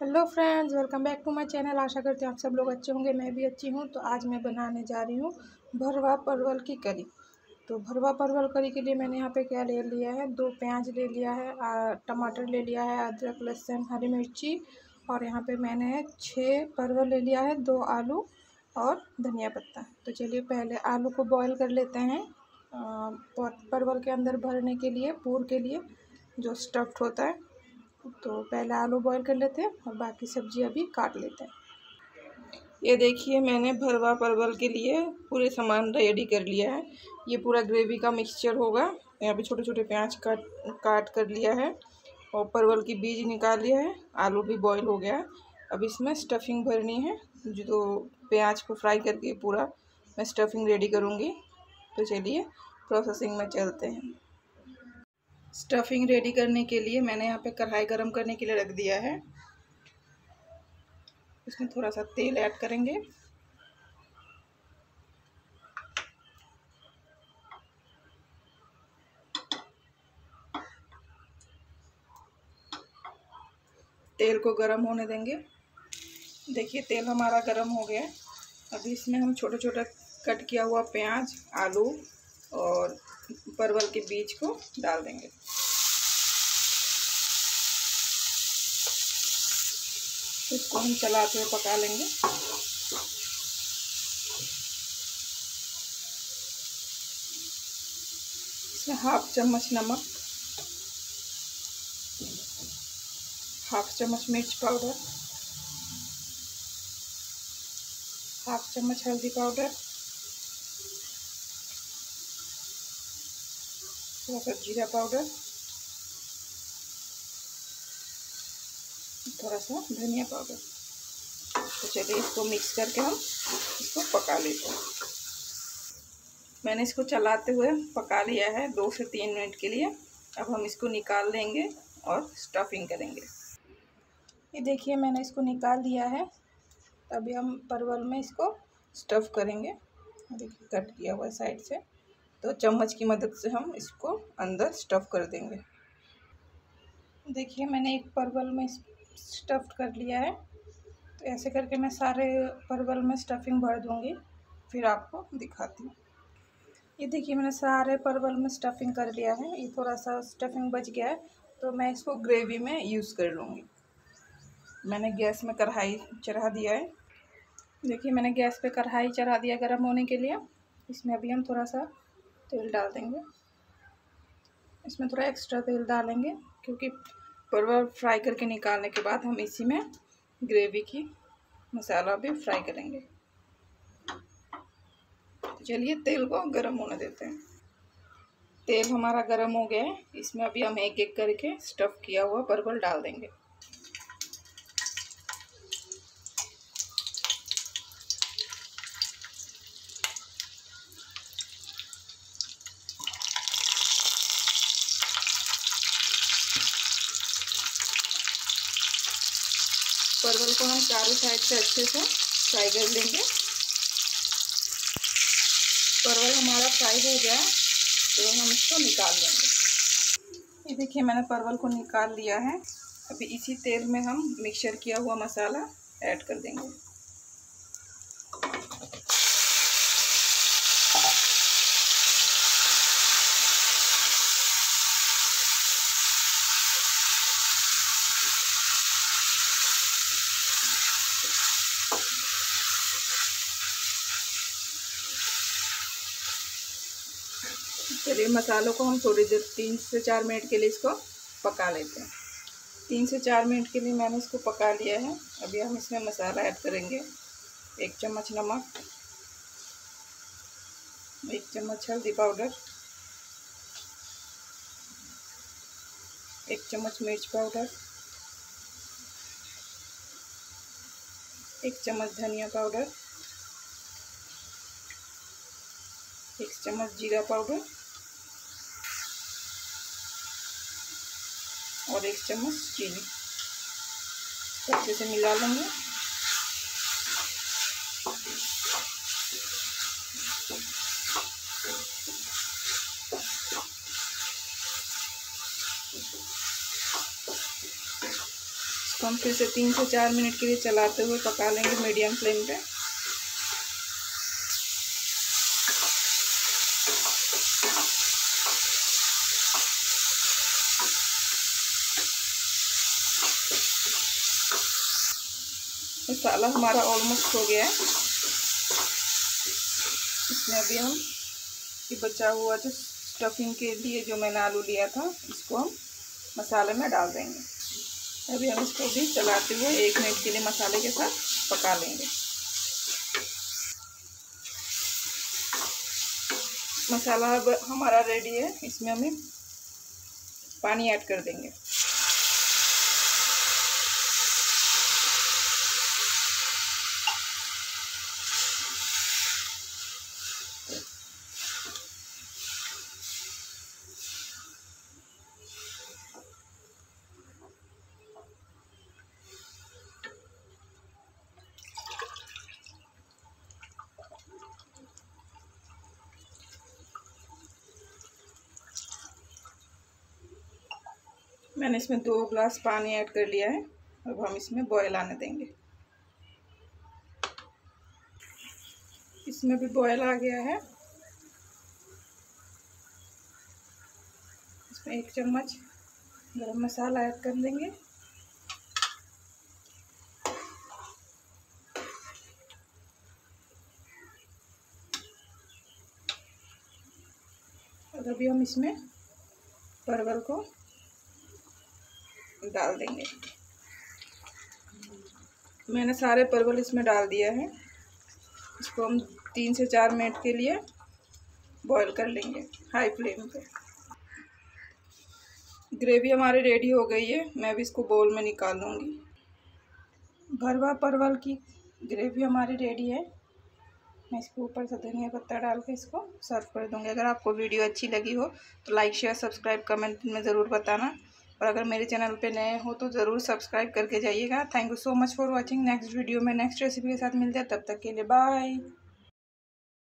Hello friends, welcome back to my channel. आशा करती हूँ आप सब लोग अच्छे होंगे, मैं भी अच्छी हूँ। तो आज मैं बनाने जा रही हूँ भरवा परवल की करी। तो भरवा परवल करी के लिए मैंने यहाँ पे क्या ले लिया है? दो प्याज ले लिया है टमाटर ले लिया है, अदरक, लहसुन, हरी मिर्ची और यहाँ पे मैंने छः परवल ले लिया है, दो आलू और धनिया पत्ता। तो चलिए पहले आलू को बॉयल कर लेते हैं परवल के अंदर भरने के लिए, पूर के लिए जो स्टफ्ड होता है। तो पहले आलू बॉईल कर लेते हैं और बाकी सब्ज़ी अभी काट लेते हैं। ये देखिए, मैंने भरवा परवल के लिए पूरे सामान रेडी कर लिया है। ये पूरा ग्रेवी का मिक्सचर होगा। यहाँ पे छोटे छोटे प्याज काट काट कर लिया है और परवल की बीज निकाल लिया है। आलू भी बॉईल हो गया। अब इसमें स्टफिंग भरनी है। जो तो प्याज को फ्राई करके पूरा मैं स्टफिंग रेडी करूँगी। तो चलिए प्रोसेसिंग में चलते हैं। स्टफिंग रेडी करने के लिए मैंने यहाँ पे कढ़ाई गरम करने के लिए रख दिया है। इसमें थोड़ा सा तेल ऐड करेंगे। तेल को गरम होने देंगे। देखिए, तेल हमारा गरम हो गया अभी इसमें हम छोटा छोटा कट किया हुआ प्याज, आलू और परवल के बीज को डाल देंगे। इसको हम चलाते हुए पका लेंगे। इसमें हाफ़ चम्मच नमक, हाफ़ चम्मच मिर्च पाउडर, हाफ़ चम्मच हल्दी पाउडर थोड़ा सा जीरा पाउडर थोड़ा सा धनिया पाउडर तो चलिए इसको मिक्स करके हम इसको पका लेते हैं। मैंने इसको चलाते हुए पका लिया है दो से तीन मिनट के लिए। अब हम इसको निकाल लेंगे और स्टफिंग करेंगे। ये देखिए मैंने इसको निकाल दिया है। अभी हम परवल में इसको स्टफ़ करेंगे। देखिए, कट किया हुआ साइड से। तो चम्मच की मदद से हम इसको अंदर स्टफ़ कर देंगे। देखिए, मैंने एक परवल में स्टफ़ कर लिया है। तो ऐसे करके मैं सारे परवल में स्टफिंग भर दूँगी। फिर आपको दिखाती हूँ। ये देखिए, मैंने सारे परवल में स्टफिंग कर लिया है। ये थोड़ा सा स्टफिंग बच गया है। तो मैं इसको ग्रेवी में यूज़ कर लूँगी। मैंने गैस में कढ़ाई चढ़ा दिया है। देखिए, मैंने गैस पे कढ़ाई चढ़ा दिया गर्म होने के लिए। इसमें अभी हम थोड़ा सा तेल डाल देंगे। इसमें थोड़ा एक्स्ट्रा तेल डालेंगे, क्योंकि परवल फ्राई करके निकालने के बाद हम इसी में ग्रेवी की मसाला भी फ्राई करेंगे। चलिए तेल को गर्म होने देते हैं। तेल हमारा गर्म हो गया है। इसमें अभी हम एक एक करके स्टफ़ किया हुआ परवल डाल देंगे। परवल को हम चारों साइड से अच्छे से फ्राई कर लेंगे। परवल हमारा फ्राई हो गया तो हम इसको निकाल लेंगे। ये देखिए, मैंने परवल को निकाल लिया है। अभी इसी तेल में हम मिक्सर किया हुआ मसाला ऐड कर देंगे। चलिए मसालों को हम थोड़ी देर, तीन से चार मिनट के लिए इसको पका लेते हैं। तीन से चार मिनट के लिए मैंने इसको पका लिया है। अभी हम इसमें मसाला ऐड करेंगे। एक चम्मच नमक, एक चम्मच हल्दी पाउडर, एक चम्मच मिर्च पाउडर, एक चम्मच धनिया पाउडर, एक चम्मच जीरा पाउडर और एक चम्मच चीनी। अच्छे से मिला लेंगे। इसको हम फिर से तीन से चार मिनट के लिए चलाते हुए पका लेंगे मीडियम फ्लेम पे। मसाला हमारा ऑलमोस्ट हो गया है। इसमें अभी हम ये बचा हुआ जो स्टफिंग के लिए जो मैंने आलू लिया था, इसको हम मसाले में डाल देंगे। अभी हम इसको भी चलाते हुए एक मिनट के लिए मसाले के साथ पका लेंगे। मसाला अब हमारा रेडी है, इसमें हमें पानी ऐड कर देंगे। मैंने इसमें दो ग्लास पानी ऐड कर लिया है। अब हम इसमें बॉयल आने देंगे। इसमें भी बॉयल आ गया है। इसमें एक चम्मच गरम मसाला ऐड कर देंगे। और अभी हम इसमें परवल को डाल देंगे। मैंने सारे परवल इसमें डाल दिया है। इसको हम तीन से चार मिनट के लिए बॉईल कर लेंगे हाई फ्लेम पे। ग्रेवी हमारी रेडी हो गई है। मैं भी इसको बोल में निकाल लूँगी। भरवा परवल की ग्रेवी हमारी रेडी है। मैं इसके ऊपर से धनिया पत्ता डाल के इसको सर्व कर दूँगी। अगर आपको वीडियो अच्छी लगी हो तो लाइक शेयर सब्सक्राइब कमेंट में ज़रूर बताना। और अगर मेरे चैनल पे नए हो तो ज़रूर सब्सक्राइब करके जाइएगा। Thank you so much for watching next video में नेक्स्ट रेसिपी के साथ मिलते हैं। तब तक के लिए बाय